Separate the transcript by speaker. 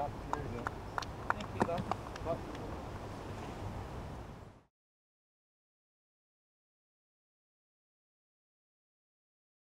Speaker 1: out here.